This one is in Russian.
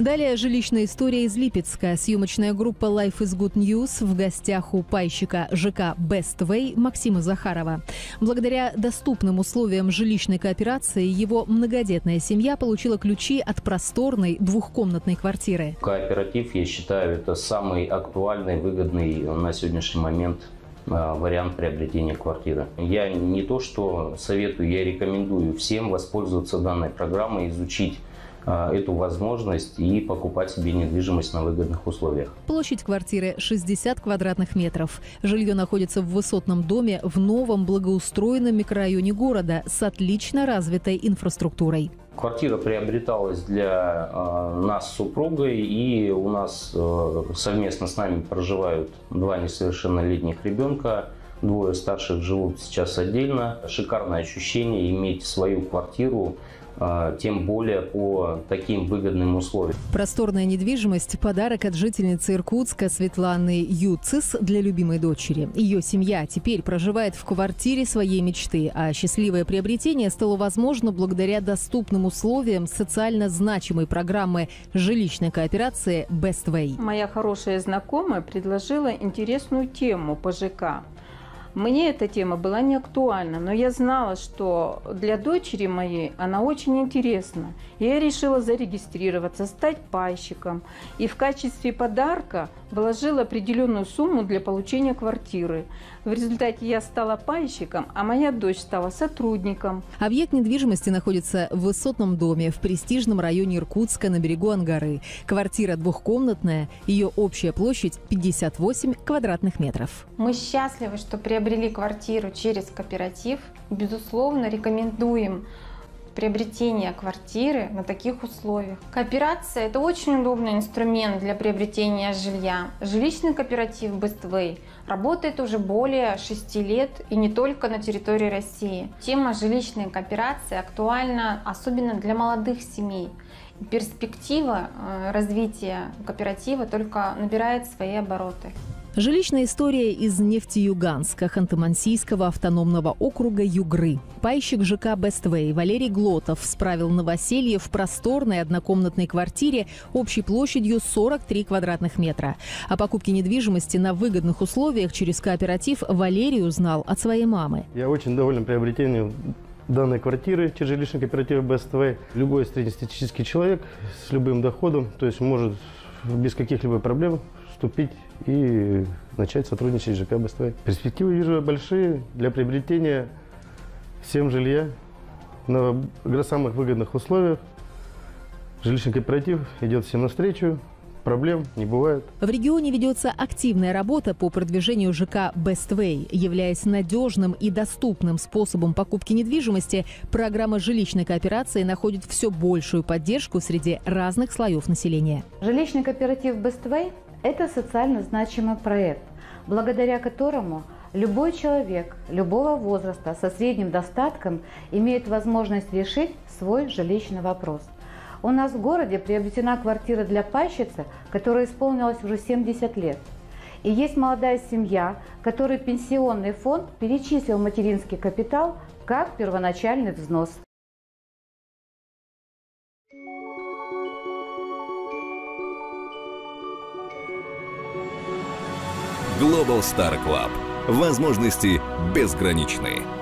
Далее жилищная история из Липецка. Съемочная группа Life is Good News в гостях у пайщика ЖК Best Way Максима Захарова. Благодаря доступным условиям жилищной кооперации его многодетная семья получила ключи от просторной двухкомнатной квартиры. Кооператив, я считаю, это самый актуальный, выгодный на сегодняшний момент вариант приобретения квартиры. Я не то что советую, я рекомендую всем воспользоваться данной программой, изучить а, эту возможность и покупать себе недвижимость на выгодных условиях. Площадь квартиры 60 квадратных метров. Жилье находится в высотном доме в новом благоустроенном микрорайоне города с отлично развитой инфраструктурой. Квартира приобреталась для э, нас с супругой, и у нас э, совместно с нами проживают два несовершеннолетних ребенка. Двое старших живут сейчас отдельно. Шикарное ощущение иметь свою квартиру, а, тем более по таким выгодным условиям. Просторная недвижимость – подарок от жительницы Иркутска Светланы Юцис для любимой дочери. Ее семья теперь проживает в квартире своей мечты, а счастливое приобретение стало возможно благодаря доступным условиям социально значимой программы жилищной кооперации Best Way. Моя хорошая знакомая предложила интересную тему по ЖК – мне эта тема была не актуальна, но я знала, что для дочери моей она очень интересна. Я решила зарегистрироваться, стать пайщиком. И в качестве подарка вложила определенную сумму для получения квартиры. В результате я стала пайщиком, а моя дочь стала сотрудником. Объект недвижимости находится в высотном доме в престижном районе Иркутска на берегу Ангары. Квартира двухкомнатная, ее общая площадь 58 квадратных метров. Мы счастливы, что приобрели приобрели квартиру через кооператив, безусловно, рекомендуем приобретение квартиры на таких условиях. Кооперация – это очень удобный инструмент для приобретения жилья. Жилищный кооператив Bestway работает уже более 6 лет и не только на территории России. Тема жилищной кооперации актуальна особенно для молодых семей. Перспектива э, развития кооператива только набирает свои обороты. Жилищная история из Нефтеюганска, Ханты-Мансийского автономного округа Югры. Пайщик ЖК Бествей Валерий Глотов справил новоселье в просторной однокомнатной квартире общей площадью 43 квадратных метра. О покупке недвижимости на выгодных условиях через кооператив Валерий узнал от своей мамы. Я очень доволен приобретением данной квартиры через жилищный кооператив Best Любой среднестатистический человек с любым доходом, то есть может без каких-либо проблем вступить и начать сотрудничать с ЖК БСТВ. Перспективы вижу большие для приобретения всем жилья на самых выгодных условиях. Жилищный кооператив идет всем навстречу, проблем не бывает. В регионе ведется активная работа по продвижению ЖК Best Являясь надежным и доступным способом покупки недвижимости, программа жилищной кооперации находит все большую поддержку среди разных слоев населения. Жилищный кооператив Best это социально значимый проект, благодаря которому любой человек любого возраста со средним достатком имеет возможность решить свой жилищный вопрос. У нас в городе приобретена квартира для пайщицы, которая исполнилась уже 70 лет. И есть молодая семья, которой пенсионный фонд перечислил материнский капитал как первоначальный взнос. Global Star Club. Возможности безграничны.